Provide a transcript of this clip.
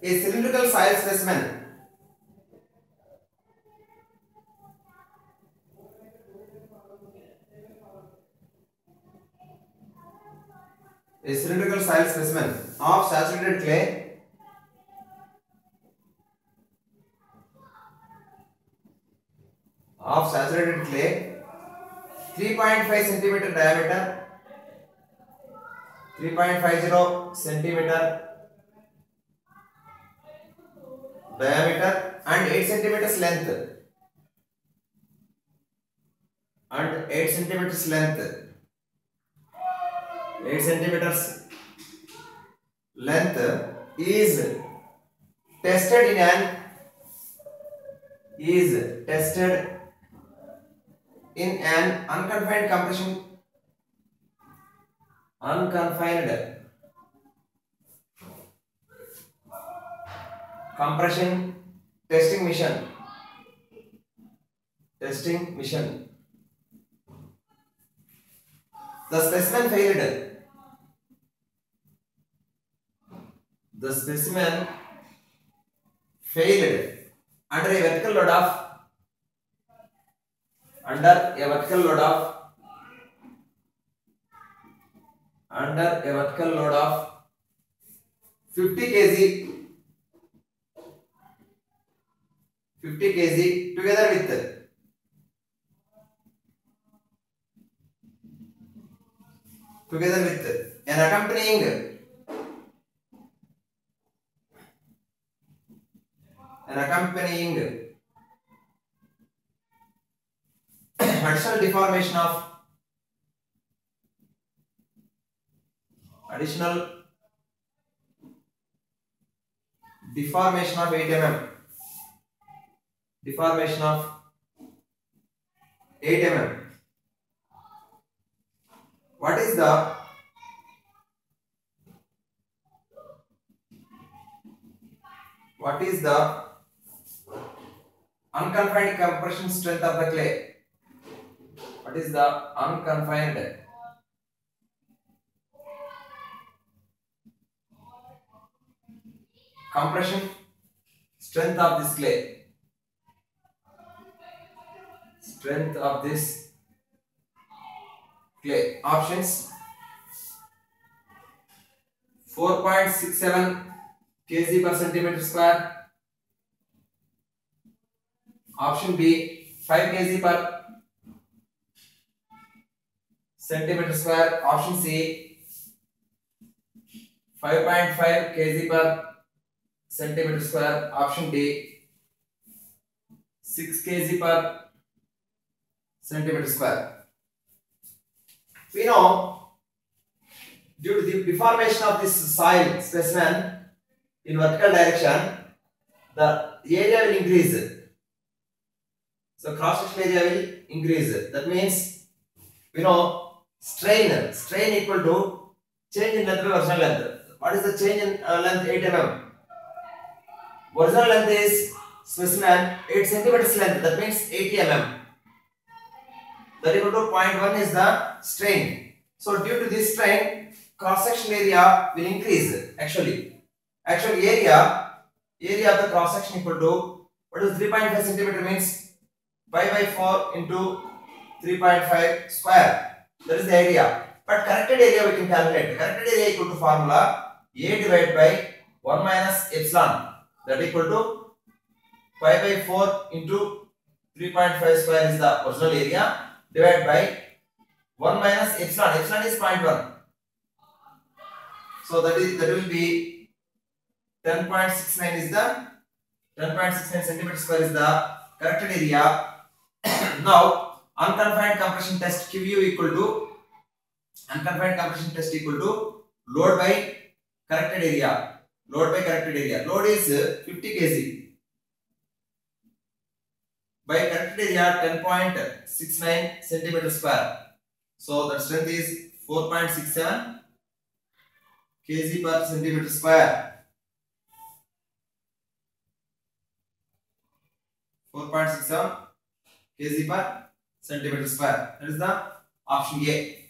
A cylindrical soil specimen. A cylindrical soil specimen of saturated clay. Of saturated clay. 3.5 centimeter diameter. 3.50 centimeter diameter and 8 centimeters length. And 8 centimeters length. 8 centimeters length is tested in an is tested in an unconfined compression unconfined compression testing mission testing mission the specimen failed the specimen failed under a vertical load of under a vertical load of under a vertical load of 50 kg 50 kg together with together with an accompanying an accompanying additional deformation of additional deformation of 8 mm deformation of 8 mm what is the what is the unconfined compression strength of the clay? What is the unconfined compression strength of this clay strength of this clay options. 4.67 kg per centimeter square. Option b 5 kg per centimeter square. Option c 5.5 kg per centimeter square. Option d 6 kg per centimeter square. We know due to the deformation of this soil specimen in vertical direction the area will increase. So cross section area will increase. That means we know strain strain equal to change in length by length. What is the change in uh, length? 8 mm. Original length is specimen 8 centimeters length. That means 80 mm equal to 0.1 is the strain. So due to this strain cross section area will increase actually. Actual area area of the cross section equal to what is 3.5 centimeter means 5 by 4 into 3.5 square. That is the area. But corrected area we can calculate. Corrected area equal to formula a divided by 1 minus epsilon. That equal to 5 by 4 into 3.5 square is the original area divided by 1 minus epsilon epsilon is 0.1 so that is that will be 10.69 is the 10.69 centimeter square is the corrected area now unconfined compression test QU equal to unconfined compression test equal to load by corrected area load by corrected area load is uh, 50 kg by connected area 10.69 centimeter square so the strength is 4.67 kg per centimeter square 4.67 kg per centimeter square that is the option A